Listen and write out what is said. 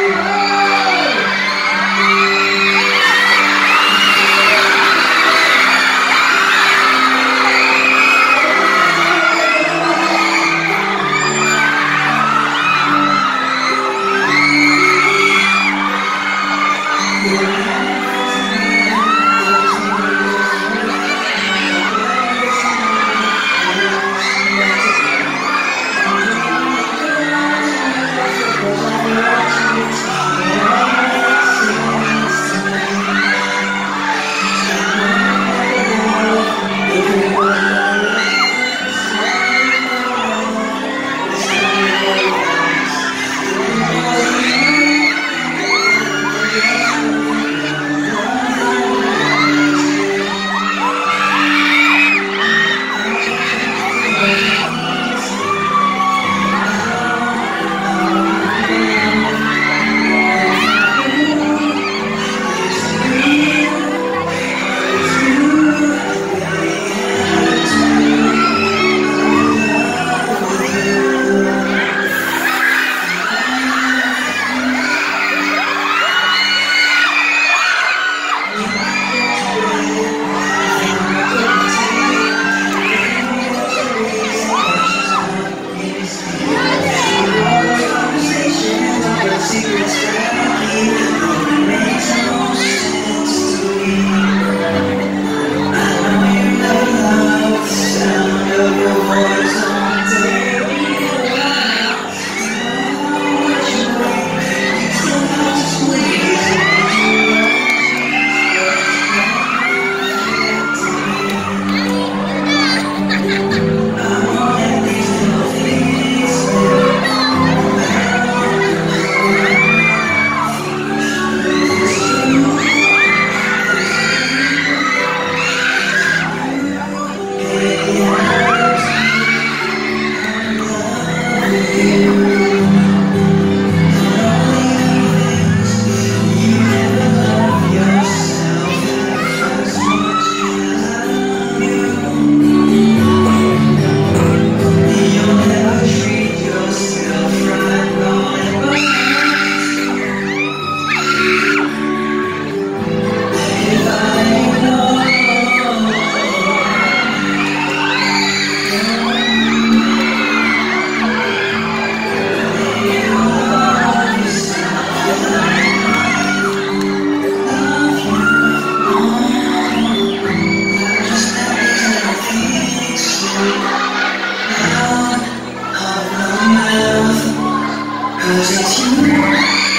Yeah. 我着亲爱。